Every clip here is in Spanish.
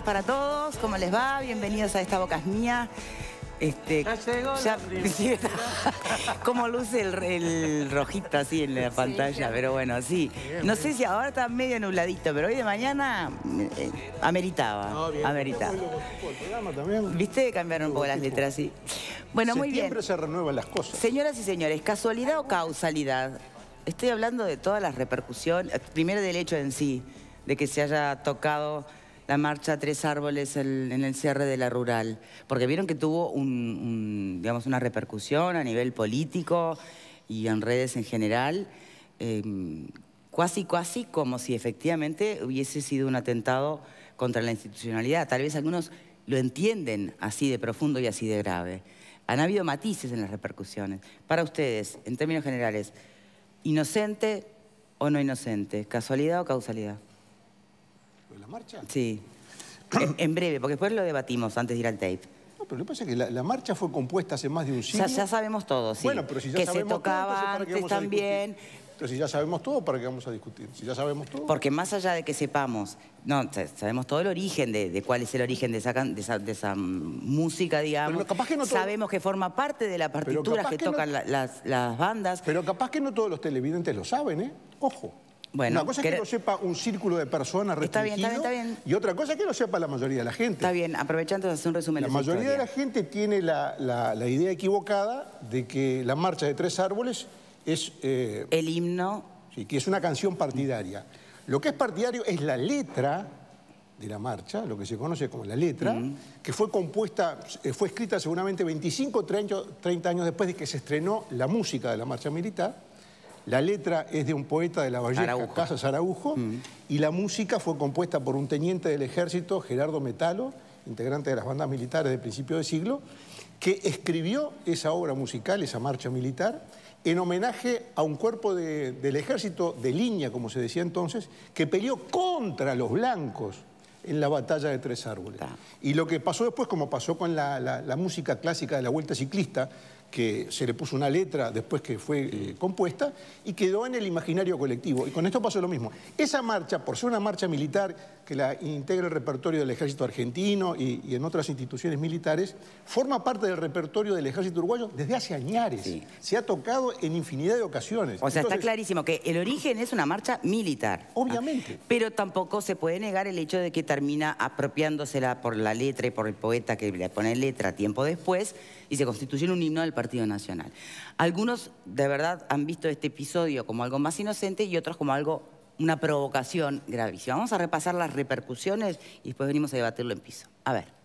tardes para todos. ¿Cómo les va? Bienvenidos a Esta Boca es Mía. Este, Ya llegó sí, como luce el, el rojito así en la pantalla, pero bueno, sí. No sé si ahora está medio nubladito, pero hoy de mañana eh, ameritaba, ameritaba. ¿Viste? Cambiaron un poco las letras, sí. Bueno, muy bien. Siempre se renuevan las cosas. Señoras y señores, ¿casualidad o causalidad? Estoy hablando de todas las repercusiones, primero del hecho en sí, de que se haya tocado la marcha Tres Árboles en el cierre de la rural, porque vieron que tuvo digamos, una repercusión a nivel político y en redes en general, eh, cuasi, cuasi como si efectivamente hubiese sido un atentado contra la institucionalidad. Tal vez algunos lo entienden así de profundo y así de grave. Han habido matices en las repercusiones. Para ustedes, en términos generales, ¿inocente o no inocente? ¿Casualidad o causalidad? ¿Lo de la marcha? Sí. En, en breve, porque después lo debatimos antes de ir al tape. No, pero lo que pasa es que la, la marcha fue compuesta hace más de un siglo. Ya, ya sabemos todo, sí. Bueno, pero si ya que se sabemos todo, tocaba entonces, ¿para qué antes también. Entonces, si ya sabemos todo, ¿para qué vamos a discutir? Si ya sabemos todo. Porque más allá de que sepamos, no, sa- sabemos todo el origen de, de cuál es el origen de esa, can- de esa, de esa, música, digamos. Pero capaz que no todo- Sabemos que forma parte de la partitura capaz que, tocan la- las, las bandas. Pero capaz que no todos los televidentes lo saben, ¿eh? Ojo. Bueno, Una cosa es que lo sepa un círculo de personas Está bien, restringido. está bien, está bien. Y otra cosa es que lo sepa la mayoría de la gente. Está bien, aprovechando de hacer un resumen La de mayoría de la gente tiene la, la- la idea equivocada de que la marcha de tres árboles es, eh, El himno, sí, que es una canción partidaria. Lo que es partidario es la letra de la marcha, lo que se conoce como la letra, que fue compuesta, eh, fue escrita seguramente 25 o 30 30 años después de que se estrenó la música de la marcha militar. La letra es de un poeta de la Valleja, Araujo. Casas Araujo, y la música fue compuesta por un teniente del ejército, Gerardo Metalo, integrante de las bandas militares de principio de siglo, que escribió esa obra musical, esa marcha militar, en homenaje a un cuerpo de- del ejército de línea, como se decía entonces, que peleó contra los blancos en la batalla de Tres Árboles. Y lo que pasó después, como pasó con la, la- la música clásica de la Vuelta Ciclista, que se le puso una letra después que fue eh, compuesta y quedó en el imaginario colectivo. Y con esto pasó lo mismo. Esa marcha, por ser una marcha militar que la integra el repertorio del ejército argentino y, y en otras instituciones militares, forma parte del repertorio del ejército uruguayo desde hace añares. Sí. Se ha tocado en infinidad de ocasiones. o sea, está clarísimo que el origen es una marcha militar. Obviamente. Ah, Pero tampoco se puede negar el hecho de que termina apropiándosela por la letra y por el poeta que le pone letra tiempo después y se constituye en un himno del Partido Nacional. Algunos de verdad han visto este episodio como algo más inocente y otros como algo, una provocación gravísima. Vamos a repasar las repercusiones y después venimos a debatirlo en piso. A ver.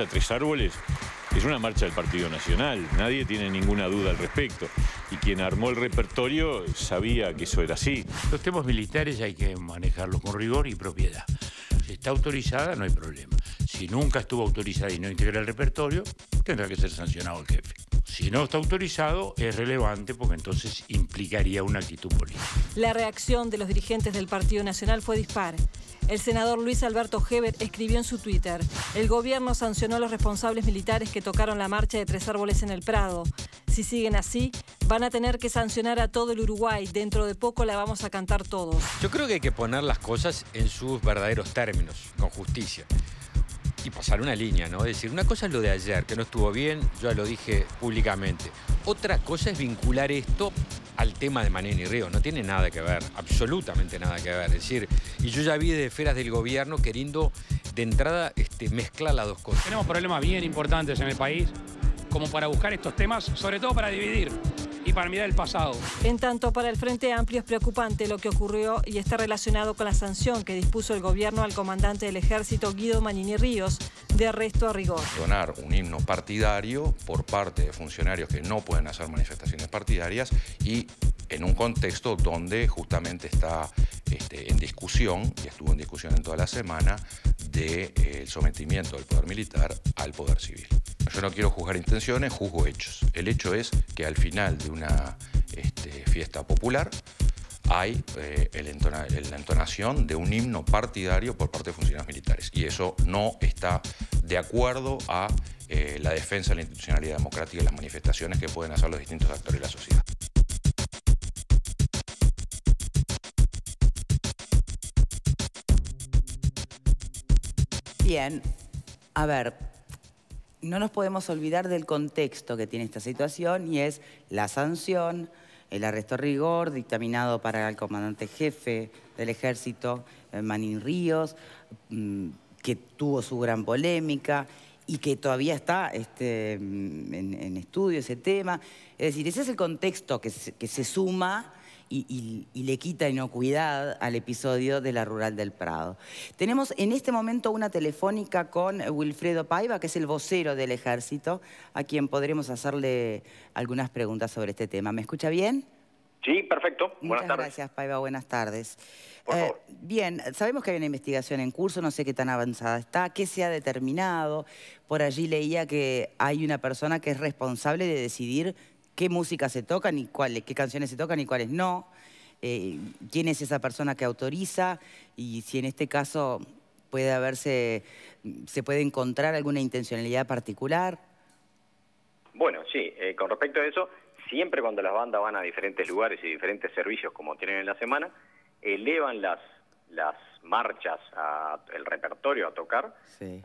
Marcha Tres Árboles es una marcha del Partido Nacional, nadie tiene ninguna duda al respecto. Y quien armó el repertorio sabía que eso era así. Los temas militares hay que manejarlos con rigor y propiedad. Si está autorizada, no hay problema. Si nunca estuvo autorizada y no integra el repertorio, tendrá que ser sancionado el jefe. Si no está autorizado, es relevante porque entonces implicaría una actitud política. La reacción de los dirigentes del Partido Nacional fue dispar. El senador Luis Alberto Heber escribió en su Twitter, el gobierno sancionó a los responsables militares que tocaron la marcha de tres árboles en el Prado. Si siguen así, van a tener que sancionar a todo el Uruguay. Dentro de poco la vamos a cantar todos. Yo creo que hay que poner las cosas en sus verdaderos términos, con justicia. Y pasar una línea, ¿no? Es decir, una cosa es lo de ayer, que no estuvo bien, yo ya lo dije públicamente. Otra cosa es vincular esto al tema de Manén y Río. No tiene nada que ver, absolutamente nada que ver. Es decir, y yo ya vi de esferas del gobierno queriendo de entrada este, mezclar las dos cosas. Tenemos problemas bien importantes en el país, como para buscar estos temas, sobre todo para dividir y para mirar el pasado. En tanto, para el Frente Amplio es preocupante lo que ocurrió y está relacionado con la sanción que dispuso el gobierno al comandante del ejército Guido Manini Ríos de arresto a rigor. Donar un himno partidario por parte de funcionarios que no pueden hacer manifestaciones partidarias y en un contexto donde justamente está este, en discusión, y estuvo en discusión en toda la semana, del sometimiento del poder militar al poder civil. Yo no quiero juzgar intenciones, juzgo hechos. El hecho es que al final de una este, fiesta popular, hay eh, la entonación de un himno partidario por parte de funcionarios militares. Y eso no está de acuerdo a eh, la defensa de la institucionalidad democrática y las manifestaciones que pueden hacer los distintos actores de la sociedad. Bien, a ver, no nos podemos olvidar del contexto que tiene esta situación y es la sanción, el arresto rigor dictaminado para el comandante jefe del ejército, eh, Manín Ríos, mm, que tuvo su gran polémica y que todavía está este, mm, en, estudio ese tema. Es decir, ese es el contexto que se suma y, le quita inocuidad al episodio de la Rural del Prado. Tenemos en este momento una telefónica con Wilfredo Paiva, que es el vocero del ejército, a quien podremos hacerle algunas preguntas sobre este tema. ¿Me escucha bien? Sí, perfecto. Buenas tardes. gracias, Paiva. Buenas tardes. Eh, bien, sabemos que hay una investigación en curso, no sé qué tan avanzada está, qué se ha determinado. Por allí leía que hay una persona que es responsable de decidir qué música se tocan y cuáles, qué canciones se tocan y cuáles no, eh, quién es esa persona que autoriza y si en este caso puede haberse, se puede encontrar alguna intencionalidad particular. Bueno, sí, eh, con respecto a eso, siempre cuando las bandas van a diferentes lugares y diferentes servicios como tienen en la semana, elevan las, las marchas, el repertorio a tocar,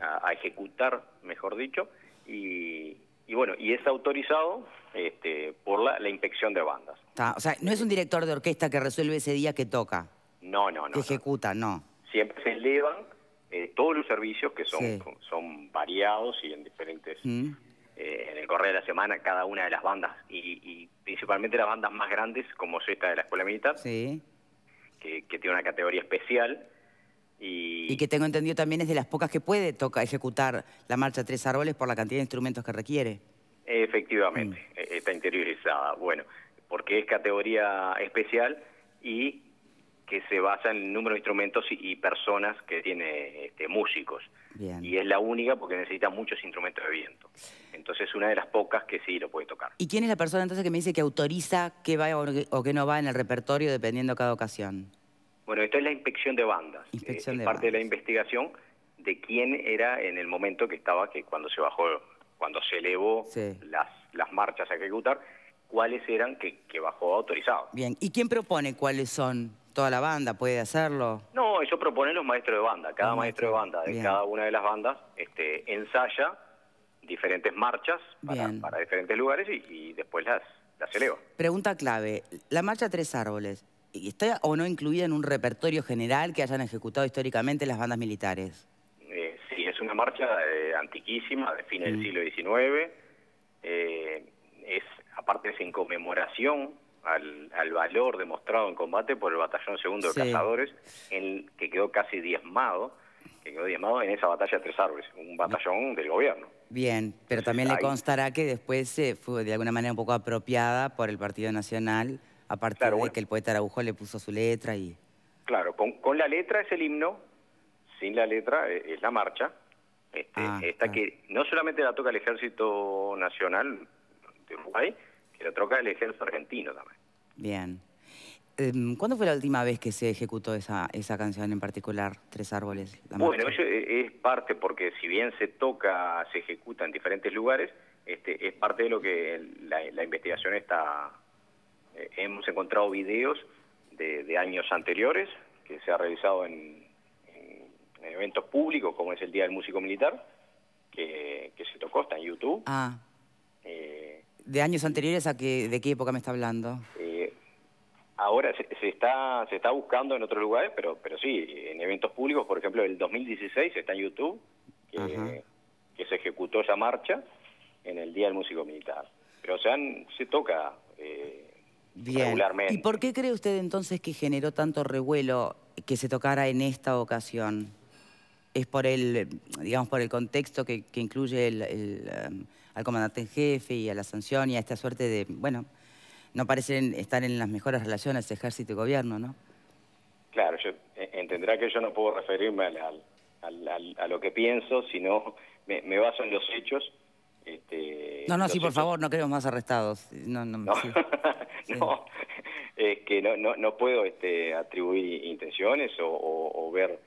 a, ejecutar, mejor dicho, y, y bueno, y es autorizado este, por la, inspección de bandas. o sea, no es un director de orquesta que resuelve ese día que toca. No, no, no. Que ejecuta, no. Siempre se elevan eh, todos los servicios que son, son variados y en diferentes... Mm. Eh, en el correo de la semana cada una de las bandas y, principalmente las bandas más grandes como es esta de la Escuela Militar, sí. que, que tiene una categoría especial y... que tengo entendido también es de las pocas que puede toca, ejecutar la marcha Tres Árboles por la cantidad de instrumentos que requiere. Efectivamente, mm. e-, está interiorizada. Bueno, porque es categoría especial y que se basa en el número de instrumentos y, personas que tiene este, músicos. Y es la única porque necesita muchos instrumentos de viento. Entonces es una de las pocas que sí lo puede tocar. ¿Y quién es la persona entonces que me dice que autoriza que va o que no va en el repertorio dependiendo cada ocasión? Bueno, esto es la inspección de bandas. Inspección es parte de la investigación de quién era en el momento que estaba, que cuando se bajó, cuando se elevó las, las marchas a ejecutar, cuáles eran que, que bajó autorizado. Bien, ¿y quién propone cuáles son? ¿Toda la banda puede hacerlo? No, eso proponen los maestros de banda. Cada maestro de banda de cada una de las bandas este, ensaya diferentes marchas para, para diferentes lugares y, y después las, las eleva. Pregunta clave, la marcha Tres Árboles, ¿Está o no incluida en un repertorio general que hayan ejecutado históricamente las bandas militares? Eh, sí, es una marcha eh, antiquísima, de fin del mm. siglo XIX. Eh, es, aparte es en conmemoración al, valor demostrado en combate por el Batallón Segundo de Cazadores, en, que quedó casi diezmado, que quedó diezmado en esa batalla de Tres Árboles, un batallón del gobierno. Bien, pero también le constará que después fue de alguna manera un poco apropiada por el Partido Nacional aparte de que el poeta Araujo le puso su letra y... Claro, con, la letra es el himno, sin la letra eh, es la marcha, este, ah, esta que no solamente la toca el Ejército Nacional de Uruguay, que la toca el Ejército Argentino también. Bien. Em, ¿Cuándo fue la última vez que se ejecutó esa, esa canción en particular, Tres Árboles? bueno, eso es parte porque si bien se toca, se ejecuta en diferentes lugares, este, es parte de lo que la investigación está eh, hemos encontrado videos de, años anteriores que se ha realizado en, eventos públicos, como es el Día del Músico Militar, que, se tocó, está en YouTube. Ah. Eh, ¿De años anteriores a qué, de qué época me está hablando? Eh, ahora se, está se está buscando en otros lugares, pero pero sí, en eventos públicos, por ejemplo, el 2016 está en YouTube, que, se ejecutó esa marcha en el Día del Músico Militar. Pero o sea, se toca... Bien. ¿Y por qué cree usted entonces que generó tanto revuelo que se tocara en esta ocasión? ¿Es por el, digamos, por el contexto que, incluye el, um, al comandante en jefe y a la sanción y a esta suerte de, bueno, no parecen estar en las mejores relaciones ejército y gobierno, ¿no? Claro, yo, eh, entenderá que yo no puedo referirme a lo que pienso, sino me, me baso en los hechos este, no, no, sí, por favor, no queremos más arrestados. No, no, no, es que no, no, no puedo este, atribuir intenciones o, ver...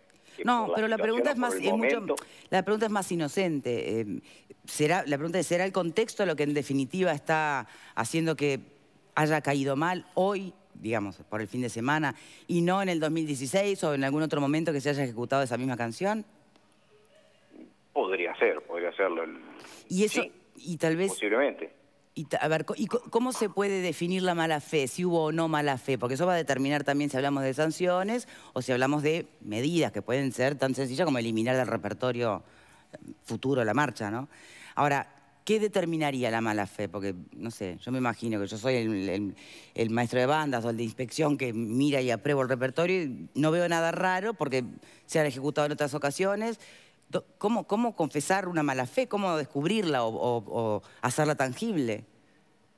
No, pero la pregunta es más, la pregunta es más inocente. Eh, será, la pregunta es, ¿será el contexto lo que en definitiva está haciendo que haya caído mal hoy, digamos, por el fin de semana, y no en el 2016 o en algún otro momento que se haya ejecutado esa misma canción? Podría ser, podría serlo. Y eso, y tal vez... Posiblemente. Y, a ver, ¿y cómo se puede definir la mala fe, si hubo o no mala fe? Porque eso va a determinar también si hablamos de sanciones o si hablamos de medidas que pueden ser tan sencillas como eliminar del repertorio futuro la marcha, ¿no? Ahora, ¿qué determinaría la mala fe? Porque, no sé, yo me imagino que yo soy el, maestro de bandas o el de inspección que mira y apruebo el repertorio y no veo nada raro porque se han ejecutado en otras ocasiones. ¿Cómo, cómo confesar una mala fe? ¿Cómo descubrirla o, hacerla tangible?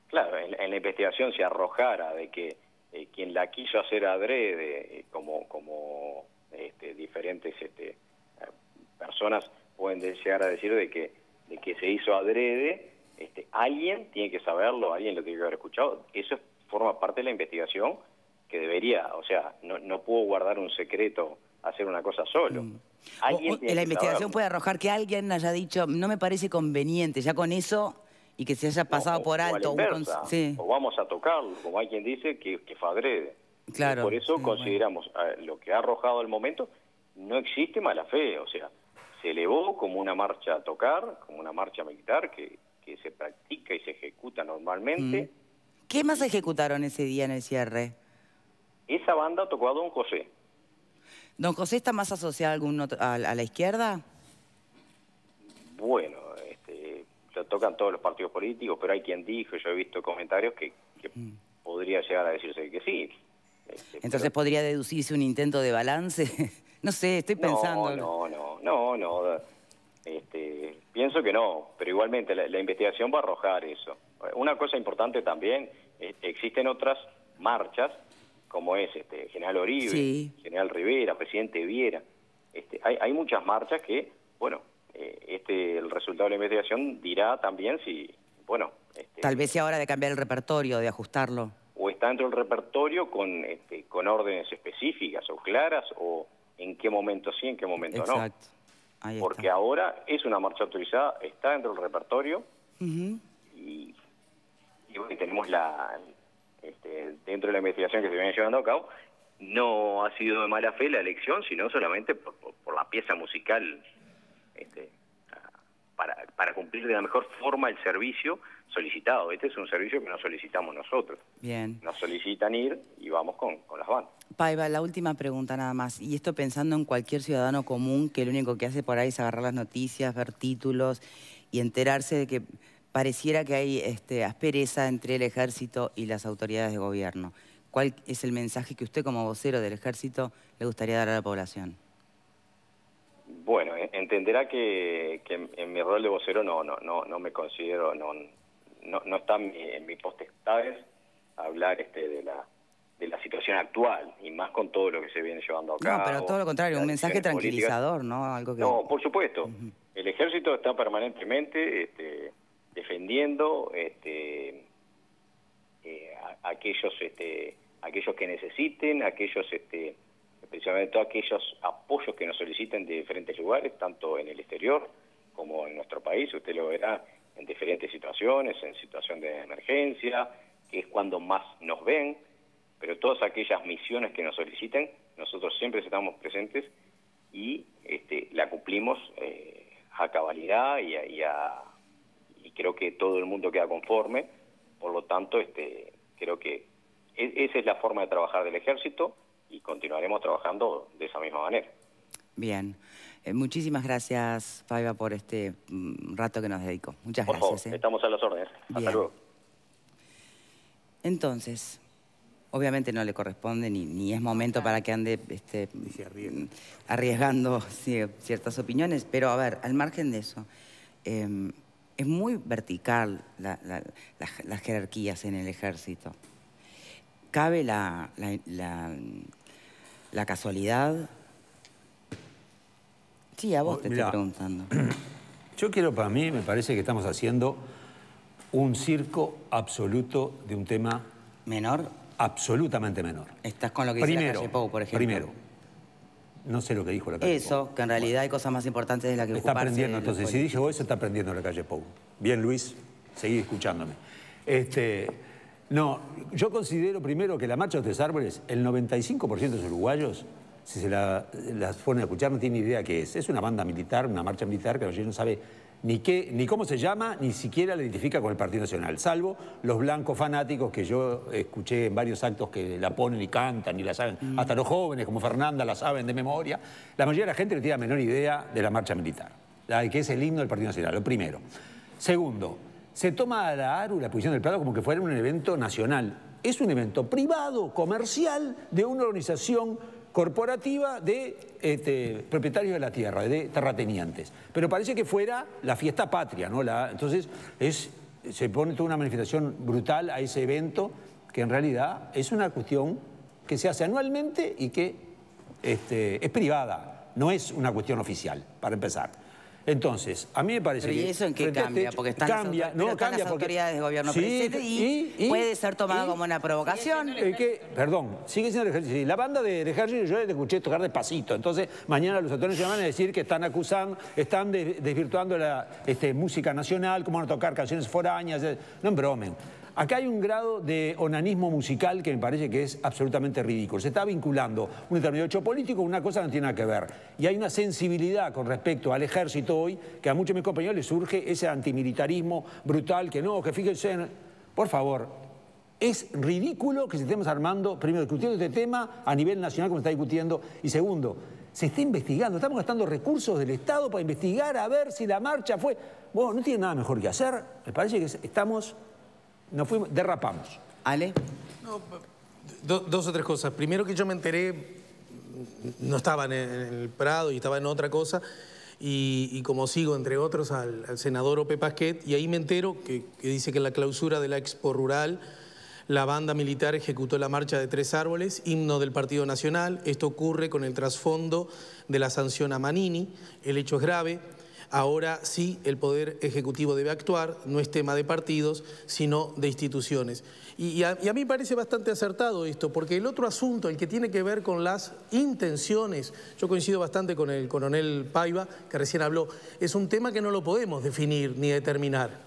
Claro, en, la investigación se arrojara de que eh, quien la quiso hacer adrede, eh, como, como este, diferentes este, personas pueden llegar a decir de que, de que se hizo adrede, este, alguien tiene que saberlo, alguien lo tiene que haber escuchado. Eso forma parte de la investigación que debería, o sea, no, no puedo guardar un secreto, hacer una cosa solo. Mm. la investigación puede arrojar que alguien haya dicho, no me parece conveniente, ya con eso, y que se haya pasado por alto. O, vamos a tocarlo, como hay quien dice, que, que fue adrede. Claro. por eso consideramos lo que ha arrojado el momento, no existe mala fe, o sea, se elevó como una marcha a tocar, como una marcha militar que, que se practica y se ejecuta normalmente. Mm. ¿Qué más ejecutaron ese día en el cierre? Esa banda tocó a Don José. ¿Don José está más asociado a, algún a, la izquierda? Bueno, este, lo tocan todos los partidos políticos, pero hay quien dijo, yo he visto comentarios que, mm. podría llegar a decirse que sí. Este, Entonces podría deducirse un intento de balance. no sé, estoy pensando. No, no, no, no, no. Este, pienso que no, pero igualmente la, investigación va a arrojar eso. Una cosa importante también, existen otras marchas como es este General Oribe, General Rivera, Presidente Viera. Este, hay, hay muchas marchas que, bueno, eh, este el resultado de la investigación dirá también si, bueno... Este, Tal vez sea hora de cambiar el repertorio, de ajustarlo. O está dentro del repertorio con, este, con órdenes específicas o claras, o en qué momento sí, en qué momento no. Porque ahora es una marcha autorizada, está dentro del repertorio y, y tenemos la, este, dentro de la investigación que se viene llevando a cabo, no ha sido de mala fe la elección, sino solamente por, la pieza musical este, para, para, cumplir de la mejor forma el servicio solicitado. Este es un servicio que no solicitamos nosotros. Bien. Nos solicitan ir y vamos con, con las bandas. Paiva, la última pregunta nada más. Y esto pensando en cualquier ciudadano común que lo único que hace por ahí es agarrar las noticias, ver títulos y enterarse de que pareciera que hay este, aspereza entre el ejército y las autoridades de gobierno. ¿Cuál es el mensaje que usted como vocero del ejército le gustaría dar a la población? Bueno, entenderá que, en, mi rol de vocero no, no, no, no me considero, no, no, está en, mis potestades hablar este, de la de la situación actual y más con todo lo que se viene llevando a cabo. No, pero todo lo contrario, un mensaje tranquilizador, ¿no? Algo que... No, por supuesto. El ejército está permanentemente este, defendiendo este, eh, a, aquellos este, aquellos que necesiten, aquellos este, especialmente todos aquellos apoyos que nos soliciten de diferentes lugares, tanto en el exterior como en nuestro país, usted lo verá en diferentes situaciones, en situación de emergencia, que es cuando más nos ven, pero todas aquellas misiones que nos soliciten, nosotros siempre estamos presentes y este, la cumplimos eh, a cabalidad y a creo que todo el mundo queda conforme, por lo tanto, este, creo que e, esa es la forma de trabajar del ejército y continuaremos trabajando de esa misma manera. Bien. Eh, muchísimas gracias, Paiva, por este mm, rato que nos dedicó. Muchas gracias. ¿eh? Estamos a las órdenes. Hasta luego. Entonces, obviamente no le corresponde ni, es momento para que ande este, arriesgando ciertas opiniones, pero a ver, al margen de eso, em, es muy vertical las jerarquías en el ejército. ¿Cabe la, la, casualidad? Sí, a vos te estoy preguntando. Yo quiero, para mí, me parece que estamos haciendo un circo absoluto de un tema... ¿Menor? absolutamente menor. Estás con lo que dice la calle Pou, por ejemplo. primero, no sé lo que dijo la calle Eso, que en realidad hay cosas más importantes de las que. Está aprendiendo, entonces, si dijo eso, está aprendiendo la calle Pou. Bien, Luis, seguí escuchándome. Este, no, yo considero primero que la marcha de los árboles, el 95% de los uruguayos, si se la, las ponen a escuchar, no tienen idea qué es. Es una banda militar, una marcha militar que la mayoría no sabe ni, qué, ni cómo se llama, ni siquiera la identifica con el Partido Nacional, salvo los blancos fanáticos que yo escuché en varios actos que la ponen y cantan y la saben, hasta los jóvenes como Fernanda la saben de memoria. La mayoría de la gente no tiene la menor idea de la marcha militar, la que es el himno del Partido Nacional, lo primero. Segundo, se toma a la ARU la posición del Prado como que fuera un evento nacional. Es un evento privado, comercial, de una organización corporativa de este, propietarios de la tierra, de terratenientes. Pero parece que fuera la fiesta patria, ¿no? La, entonces es, se pone toda una manifestación brutal a ese evento que en realidad es una cuestión que se hace anualmente y que este, es privada, no es una cuestión oficial, para empezar. Entonces, a mí me parece Pero ¿y que... eso en qué cambia? este- Porque están, cambia, las, no, pero están cambia las porque- autoridades de gobierno Sí, presentes y, y- puede ser tomado y- como una provocación. que, perdón, sigue siendo el ejército. Sí, La banda de- del ejército yo les escuché tocar despacito. Entonces, mañana los autores se van a decir que están acusando, están de- desvirtuando la este, música nacional, cómo van a tocar canciones foráneas. eh, No embromen. Acá hay un grado de onanismo musical que me parece que es absolutamente ridículo. Se está vinculando un determinado hecho político con una cosa que no tiene nada que ver. Y hay una sensibilidad con respecto al ejército hoy que a muchos de mis compañeros les surge ese antimilitarismo brutal que no, que fíjense en... Por favor, es ridículo que se estemos armando, primero, discutiendo este tema a nivel nacional como se está discutiendo, y segundo, se está investigando, estamos gastando recursos del Estado para investigar a ver si la marcha fue... Bueno, no tiene nada mejor que hacer, me parece que estamos, nos fuimos, derrapamos. Ale. Do- dos o tres cosas. Primero que yo me enteré, no estaba en el, en el Prado y estaba en otra cosa, y, y como sigo, entre otros, al, al senador Ope Pasquet, y ahí me entero que, que dice que en la clausura de la Expo Rural la banda militar ejecutó la marcha de tres árboles, himno del Partido Nacional. Esto ocurre con el trasfondo de la sanción a Manini. El hecho es grave. Ahora sí, el Poder Ejecutivo debe actuar, no es tema de partidos, sino de instituciones. Y, a mí me parece bastante acertado esto, porque el otro asunto, el que tiene que ver con las intenciones, yo coincido bastante con el coronel Paiva, que recién habló, es un tema que no lo podemos definir ni determinar.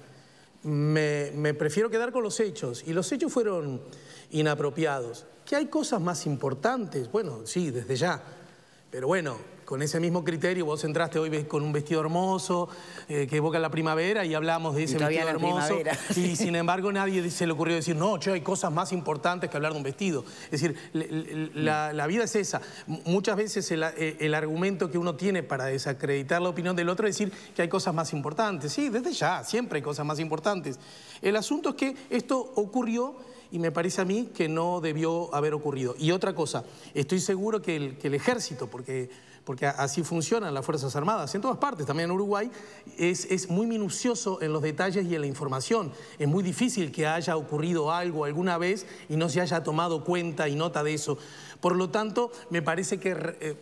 Me, me prefiero quedar con los hechos, y los hechos fueron inapropiados. ¿Que hay cosas más importantes? Bueno, sí, desde ya. Pero bueno, con ese mismo criterio, vos entraste hoy con un vestido hermoso, eh, que evoca la primavera, y hablamos de ese vestido hermoso. primavera. Y sin embargo, nadie se le ocurrió decir, no, che, hay cosas más importantes que hablar de un vestido. Es decir, la, la vida es esa. Muchas veces el, eh, el argumento que uno tiene para desacreditar la opinión del otro es decir que hay cosas más importantes. Sí, desde ya, siempre hay cosas más importantes. El asunto es que esto ocurrió y me parece a mí que no debió haber ocurrido. Y otra cosa, estoy seguro que el, ejército, porque, porque así funcionan las Fuerzas Armadas, en todas partes, también en Uruguay, es, es muy minucioso en los detalles y en la información. Es muy difícil que haya ocurrido algo alguna vez y no se haya tomado cuenta y nota de eso. Por lo tanto, me parece que... eh,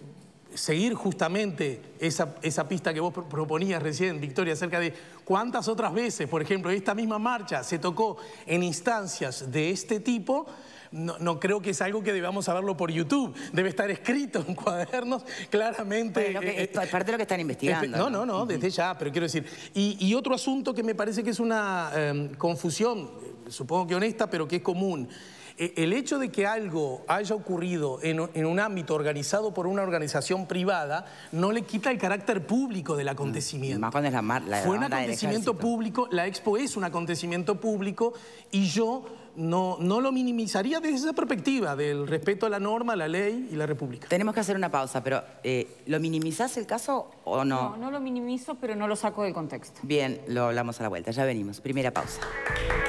seguir justamente esa, esa pista que vos pro- proponías recién, Victoria, acerca de cuántas otras veces, por ejemplo, esta misma marcha se tocó en instancias de este tipo, no, no creo que es algo que debamos saberlo por YouTube. Debe estar escrito en cuadernos claramente. Bueno, que eh, esto es parte de lo que están investigando. no, no, no, desde ya, pero quiero decir. Y, y otro asunto que me parece que es una eh, confusión, eh, supongo que honesta, pero que es común. Eh, El hecho de que algo haya ocurrido en, en un ámbito organizado por una organización privada no le quita el carácter público del acontecimiento. Más cuando es la, mar- la Fue un acontecimiento público, la expo es un acontecimiento público y yo no, no lo minimizaría desde esa perspectiva del respeto a la norma, la ley y la república. Tenemos que hacer una pausa, pero eh, ¿lo minimizás el caso o no? No, no lo minimizo, pero no lo saco del contexto. Bien, lo hablamos a la vuelta. Ya venimos. Primera pausa.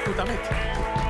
Justamente.